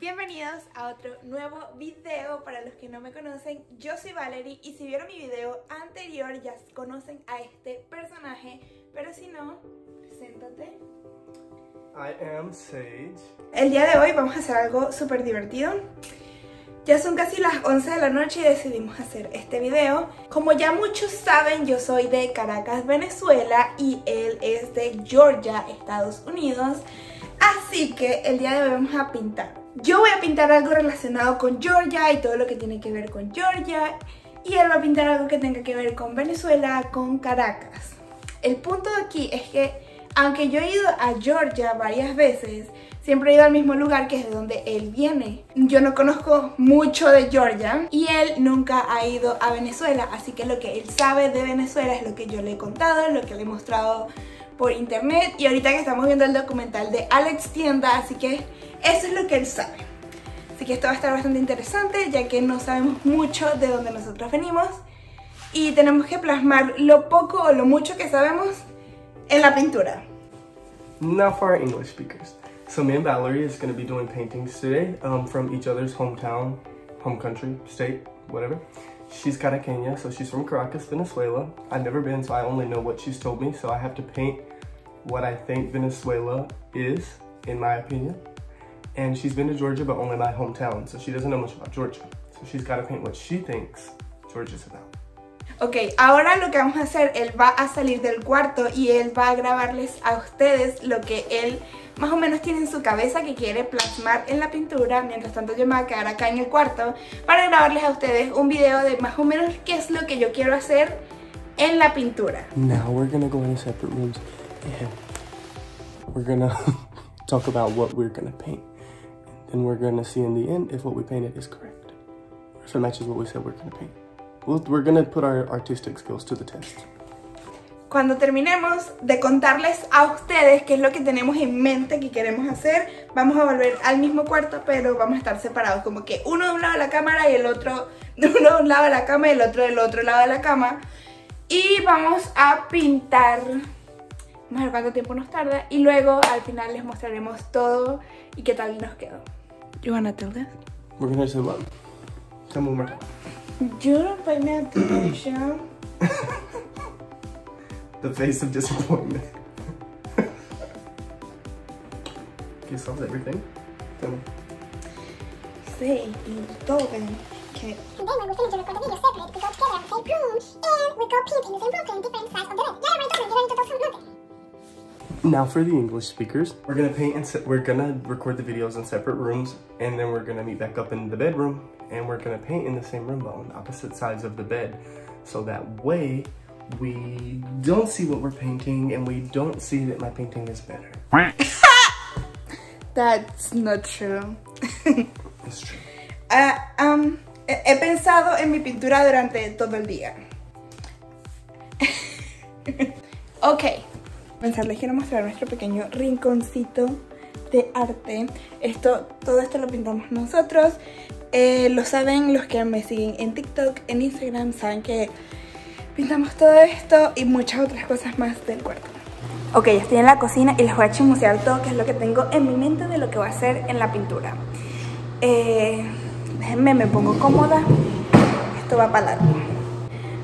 Bienvenidos a otro nuevo video para los que no me conocen, yo soy Valerie y si vieron mi video anterior ya conocen a este personaje, pero si no, preséntate. I am Sage. El día de hoy vamos a hacer algo súper divertido. Ya son casi las 11 de la noche y decidimos hacer este video. Como ya muchos saben, yo soy de Caracas, Venezuela y él es de Georgia, Estados Unidos. Así que el día de hoy vamos a pintar. Yo voy a pintar algo relacionado con Georgia y todo lo que tiene que ver con Georgia. Y él va a pintar algo que tenga que ver con Venezuela, con Caracas. El punto aquí es que aunque yo he ido a Georgia varias veces, siempre he ido al mismo lugar que es de donde él viene. Yo no conozco mucho de Georgia y él nunca ha ido a Venezuela, así que lo que él sabe de Venezuela es lo que yo le he contado, lo que le he mostrado por internet y ahorita que estamos viendo el documental de Alex Tienda, así que eso es lo que él sabe. Así que esto va a estar bastante interesante ya que no sabemos mucho de dónde nosotros venimos y tenemos que plasmar lo poco o lo mucho que sabemos en la pintura. Now for our English speakers. So me and Valerie is going to be doing paintings today um, from each other's hometown, home country, state, whatever. She's Caraqueña, so she's from Caracas, Venezuela. I've never been, so I only know what she's told me. So I have to paint what I think Venezuela is, in my opinion. And she's been to Georgia, but only my hometown, so she doesn't know much about Georgia. So she's got to paint what she thinks Georgia's about. Ok, ahora lo que vamos a hacer, él va a salir del cuarto y él va a grabarles a ustedes lo que él más o menos tiene en su cabeza que quiere plasmar en la pintura. Mientras tanto yo me voy a quedar acá en el cuarto para grabarles a ustedes un video de más o menos qué es lo que yo quiero hacer en la pintura. Now we're gonna go into separate rooms and we're gonna talk about what we're gonna paint. Then we're gonna see in the end if what we painted is correct. If it matches what we said we're gonna paint. We'll, we're gonna put our artistic skills to the test. Cuando terminemos de contarles a ustedes qué es lo que tenemos en mente que queremos hacer, vamos a volver al mismo cuarto, pero vamos a estar separados, como que uno de un lado de la cámara y el otro, uno de un lado de la cama y el otro del otro lado de la cama. Y vamos a pintar, vamos a ver cuánto tiempo nos tarda, y luego al final les mostraremos todo y qué tal nos quedó. You wanna tell this? We're gonna say what? Tell me more time. You don't pay me attention. The face of disappointment. okay, solves everything. Tell me. Sí, y todo bien. Okay. And then when we finish to record the video separate, we go together in the same room, and we go paint in the same room, different sides of the bed. Yeah, right, darling, you're ready to do something. Now for the English speakers, we're gonna paint and we're gonna record the videos in separate rooms, and then we're gonna meet back up in the bedroom, and we're gonna paint in the same room but on opposite sides of the bed, so that way we don't see what we're painting and we don't see that my painting is better. That's not true. It's true. Ah, um, he he pensado en mi pintura durante todo el día. ok. Pensar, les quiero mostrar nuestro pequeño rinconcito de arte. Esto, todo esto lo pintamos nosotros. Eh, lo saben los que me siguen en TikTok, en Instagram, saben que pintamos todo esto y muchas otras cosas más del cuarto. Ok, estoy en la cocina y les voy a chismosear todo que es lo que tengo en mi mente de lo que voy a hacer en la pintura. Eh, déjenme, me pongo cómoda. Esto va para largo.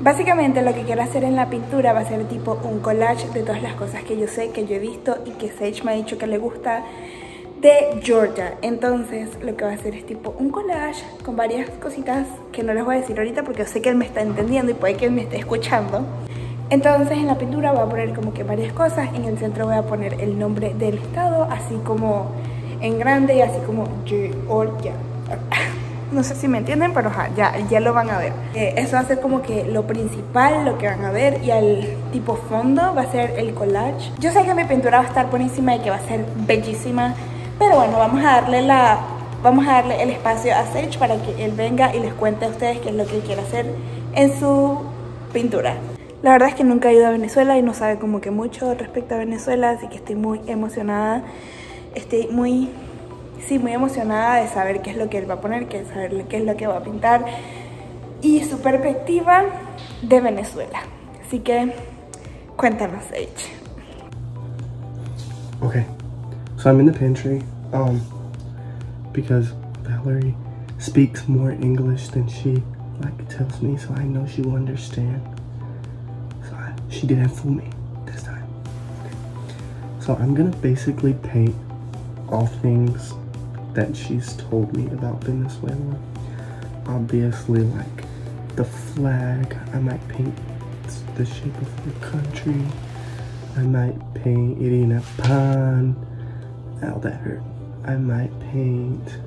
Básicamente lo que quiero hacer en la pintura va a ser tipo un collage de todas las cosas que yo sé, que yo he visto y que Sage me ha dicho que le gusta de Georgia. Entonces lo que va a hacer es tipo un collage con varias cositas que no les voy a decir ahorita porque yo sé que él me está entendiendo y puede que él me esté escuchando. Entonces en la pintura voy a poner como que varias cosas. En el centro voy a poner el nombre del estado, así como en grande y así como Georgia. No sé si me entienden, pero ajá, ya, ya lo van a ver. Eh, eso va a ser como que lo principal, lo que van a ver. Y al tipo fondo va a ser el collage. Yo sé que mi pintura va a estar buenísima y que va a ser bellísima. Pero bueno, vamos a darle la... Vamos a darle el espacio a Sage para que él venga y les cuente a ustedes qué es lo que quiere hacer en su pintura. La verdad es que nunca he ido a Venezuela y no sabe como que mucho respecto a Venezuela, así que estoy muy emocionada. Estoy muy, sí, muy emocionada de saber qué es lo que él va a poner, que saber qué es lo que va a pintar y su perspectiva de Venezuela. Así que cuéntanos, Sage. Okay, so I'm in the pantry, um, because Valerie speaks more English than she like tells me, so I know she will understand. So she didn't fool me this time. So I'm gonna basically paint all things that she's told me about Venezuela. Obviously, like the flag, I might paint the shape of the country. I might paint Irina Pan. Ow, that hurt. I might paint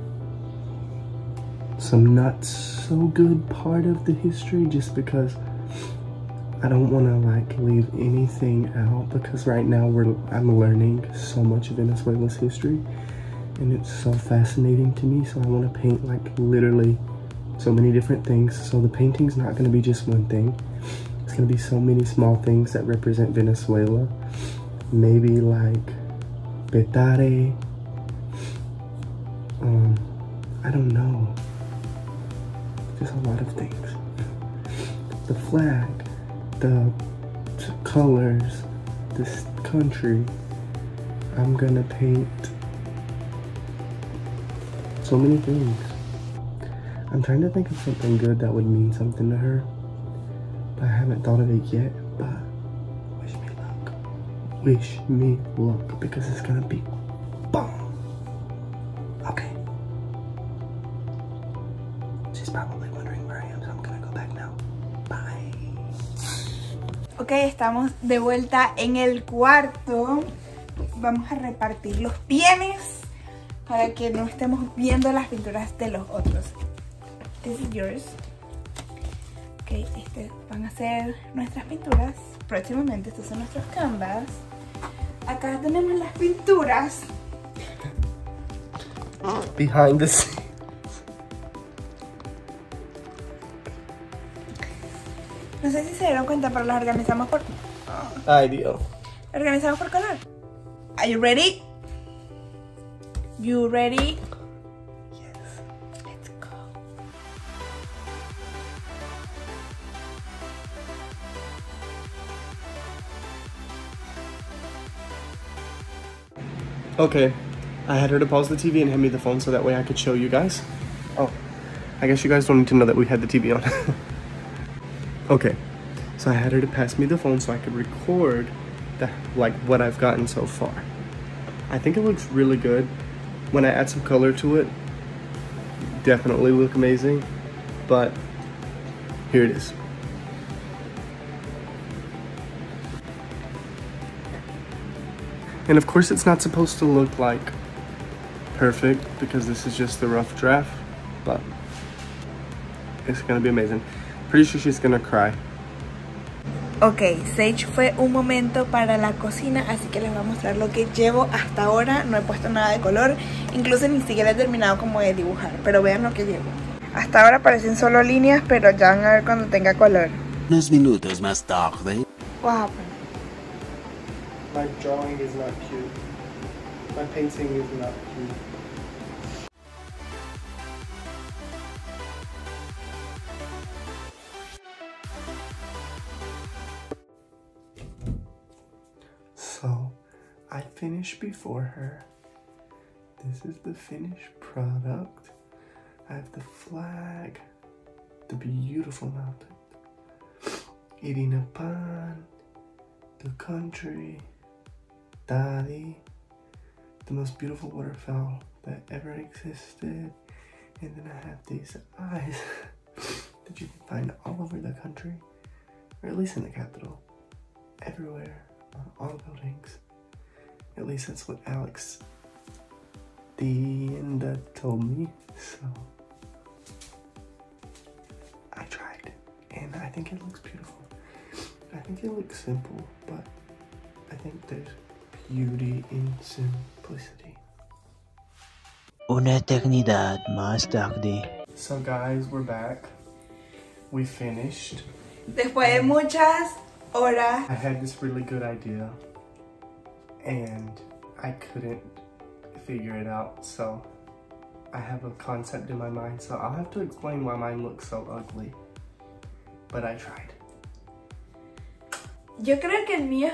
some not so good part of the history just because I don't want to like leave anything out because right now we're I'm learning so much of Venezuela's history and it's so fascinating to me so I want to paint like literally so many different things so the painting's not going to be just one thing it's going to be so many small things that represent Venezuela maybe like Petare um I don't know just a lot of things. The flag, the colors, this country. I'm gonna paint so many things. I'm trying to think of something good that would mean something to her, but I haven't thought of it yet. But wish me luck. Wish me luck because it's gonna be bomb. Okay. She's probably wondering where I am, so I'm gonna go back now. Bye. Ok, estamos de vuelta en el cuarto. Vamos a repartir los bienes para que no estemos viendo las pinturas de los otros. This is yours. Ok, este van a ser nuestras pinturas. Próximamente estos son nuestros canvas. Acá tenemos las pinturas. Behind the scenes. No sé si se dieron cuenta, pero las organizamos por... Ideal. Organizamos por color. Are you ready? You ready? Yes. Let's go. Okay. I had her to pause the TV and hand me the phone so that way I could show you guys. Oh, I guess you guys don't need to know that we had the TV on. okay. So I had her to pass me the phone so I could record the, like what I've gotten so far. I think it looks really good. When I add some color to it, definitely look amazing. But here it is. And of course it's not supposed to look like perfect because this is just the rough draft, but it's gonna be amazing. Pretty sure she's gonna cry. Ok, Sage fue un momento para la cocina, así que les voy a mostrar lo que llevo hasta ahora. No he puesto nada de color, incluso ni siquiera he terminado como de dibujar, pero vean lo que llevo. Hasta ahora parecen solo líneas, pero ya van a ver cuando tenga color. Unos minutos más tarde. What happened? My drawing is not cute. My painting is not cute. I finished before her. This is the finished product. I have the flag, the beautiful mountain, Irina Pan, the country, Dali, the most beautiful waterfowl that ever existed. And then I have these eyes that you can find all over the country, or at least in the capital, everywhere, on all buildings. At least that's what Alex Dienda told me. So I tried, and I think it looks beautiful. I think it looks simple, but I think there's beauty in simplicity. Una eternidad más tarde. So guys, we're back. We finished. Después de muchas horas, I had this really good idea and I couldn't figure it out. So I have a concept in my mind. So I'll have to explain why mine looks so ugly. But I tried. yo creo que el mío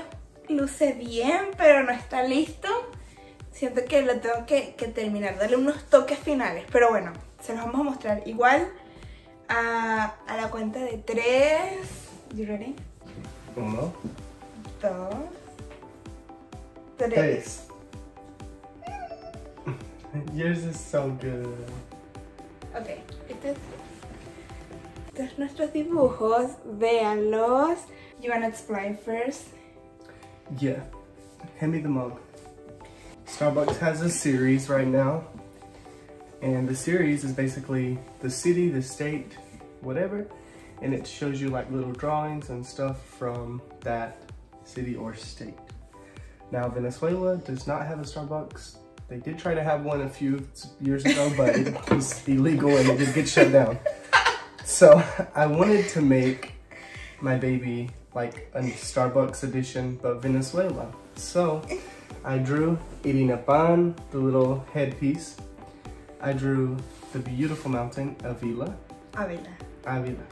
luce bien, pero no está listo. siento que lo tengo que, que terminar, darle unos toques finales. Pero bueno, se los vamos a mostrar igual a, a la cuenta de 3. You ready? Uno, 2, 3. tres. Yours is so good. Ok, este es- estos nuestros dibujos, véanlos. You wanna explain first? Yeah. Hand me the mug. Starbucks has a series right now. And the series is basically the city, the state, whatever. And it shows you like little drawings and stuff from that city or state. Now, Venezuela does not have a Starbucks. They did try to have one a few years ago, but it was illegal and it did get shut down. So I wanted to make my baby like a Starbucks edition, but Venezuela. So I drew eating a pan, the little headpiece. I drew the beautiful mountain, Avila, Ávila. Avila.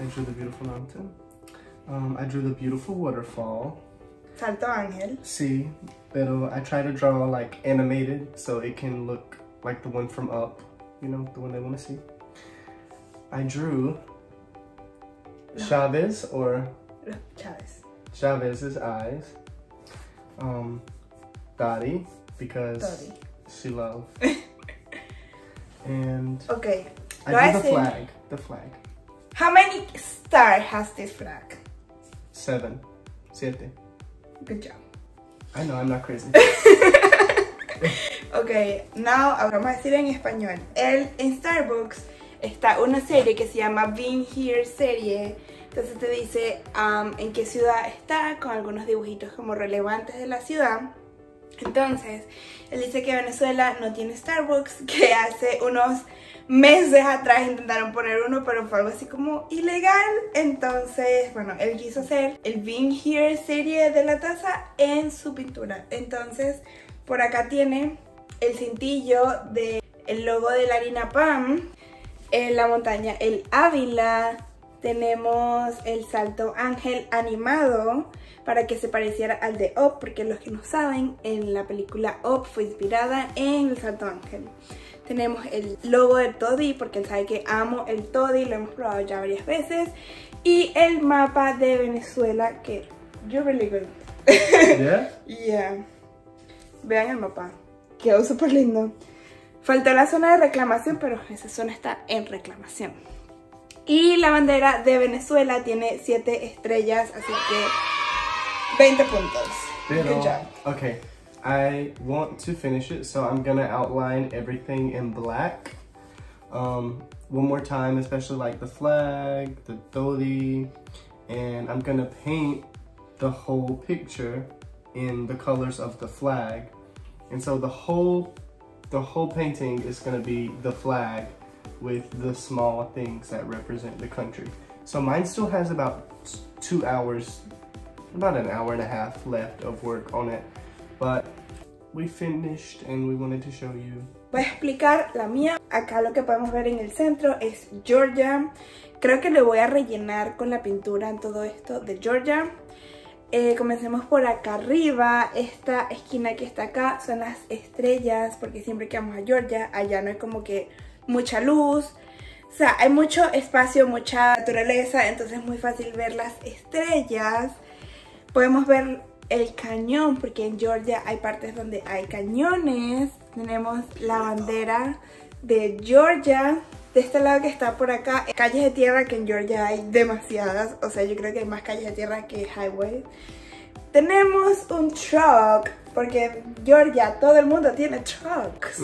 I drew the beautiful mountain. Um, I drew the beautiful waterfall. Salto Ángel. See, pero I try to draw like animated so it can look like the one from Up. You know, the one they want to see. I drew Chavez or Los Chávez. Chavez's eyes. Um, Dottie because Dottie. she loves. and Ok. I Lo voy a drew the flag. The flag. How many stars has this flag? Seven. Siete. Good job. I know I'm not crazy. Ok, now ahora vamos a decir en español. El, en Starbucks está una serie que se llama Being Here Serie. Entonces te dice um, en qué ciudad está, con algunos dibujitos como relevantes de la ciudad. Entonces, él dice que Venezuela no tiene Starbucks, que hace unos meses atrás intentaron poner uno, pero fue algo así como ilegal. Entonces, bueno, él quiso hacer el Being Here serie de la taza en su pintura. Entonces, por acá tiene el cintillo del logo de la harina Pam, en la montaña El Ávila, tenemos el salto ángel animado para que se pareciera al de Up, porque los que no saben, en la película Up fue inspirada en el salto ángel. Tenemos el logo del Toddy, porque él sabe que amo el Toddy, lo hemos probado ya varias veces. Y el mapa de Venezuela, que yo really good. yeah? Yeah. Vean el mapa. Quedó súper lindo. Faltó la zona de reclamación, pero esa zona está en reclamación. Y la bandera de Venezuela tiene 7 estrellas, así que 20 puntos. Good job. okay, I want to finish it, so I'm gonna outline everything in black. Um, one more time, especially like the flag, the dodi, and I'm gonna paint the whole picture in the colors of the flag. And so the whole, the whole painting is gonna be the flag with the small things that represent the country. So mine still has about two hours about an hour and a half left of work on it, but we finished and we wanted to show you. Voy a explicar la mía. Acá lo que podemos ver en el centro es Georgia. Creo que le voy a rellenar con la pintura en todo esto de Georgia. Eh, comencemos por acá arriba. Esta esquina que está acá son las estrellas, porque siempre que vamos a Georgia, allá no hay como que mucha luz. O sea, hay mucho espacio, mucha naturaleza, entonces es muy fácil ver las estrellas. Podemos ver el cañón, porque en Georgia hay partes donde hay cañones. Tenemos la bandera de Georgia. De este lado que está por acá, calles de tierra, que en Georgia hay demasiadas. O sea, yo creo que hay más calles de tierra que highway. Tenemos un truck, porque Georgia, todo el mundo tiene trucks.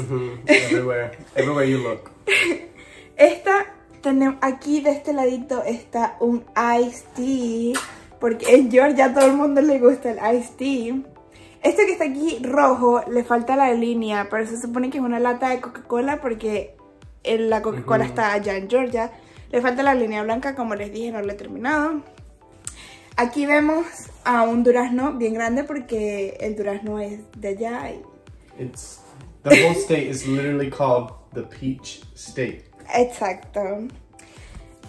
everywhere, everywhere you look. Esta, tenemos, aquí de este ladito está un iced tea, porque en Georgia a todo el mundo le gusta el iced tea. Este que está aquí rojo, le falta la línea, pero se supone que es una lata de Coca-Cola porque la Coca-Cola Ujú. está allá en Georgia. Le falta la línea blanca, como les dije, no lo he terminado. Aquí vemos a un durazno bien grande porque el durazno es de allá y It's the whole state is literally called the Peach State. Exacto.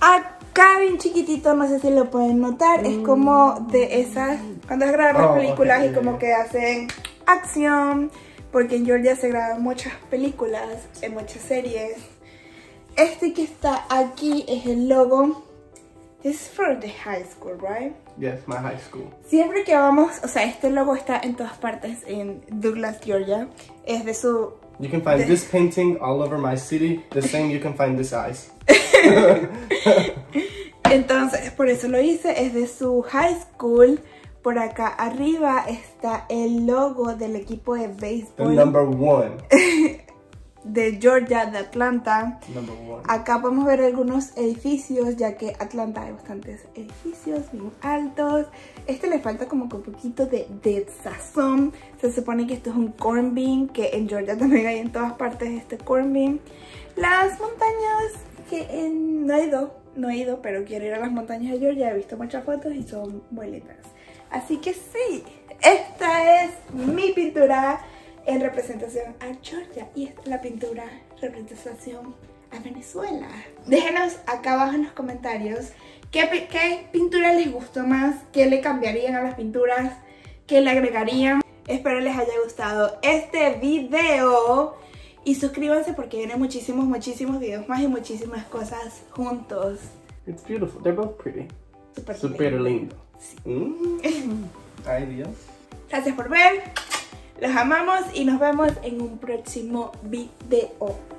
Acá bien chiquitito, no sé si lo pueden notar, es como de esas, cuando graban las Oh, películas y como que hacen acción, porque en Georgia se graban muchas películas, en muchas series. Este que está aquí es el logo. This is for the high school, right? Yes, my high school. Siempre que vamos, o sea, este logo está en todas partes en Douglas, Georgia. Es de su... You can find this painting all over my city. The same you can find this ice. Entonces, por eso lo hice. Es de su high school. Por acá arriba está el logo del equipo de The béisbol number one. de Georgia, de Atlanta. Acá podemos ver algunos edificios, ya que Atlanta hay bastantes edificios bien altos. Este le falta como que un poquito de, de sazón. Se supone que esto es un corn bean, que en Georgia también hay en todas partes este corn bean. Las montañas que en- no he ido, no he ido, pero quiero ir a las montañas de Georgia. He visto muchas fotos y son muy lindas. Así que sí, esta es mi pintura en representación a Georgia y esta es la pintura representación a Venezuela. Déjenos acá abajo en los comentarios qué, qué pintura les gustó más, qué le cambiarían a las pinturas, qué le agregarían. Espero les haya gustado este video y suscríbanse porque vienen muchísimos, muchísimos videos más y muchísimas cosas juntos. It's beautiful. They're both pretty. Súper Super lindo. lindo. Mm. Ay, Dios. Gracias por ver, los amamos y nos vemos en un próximo video.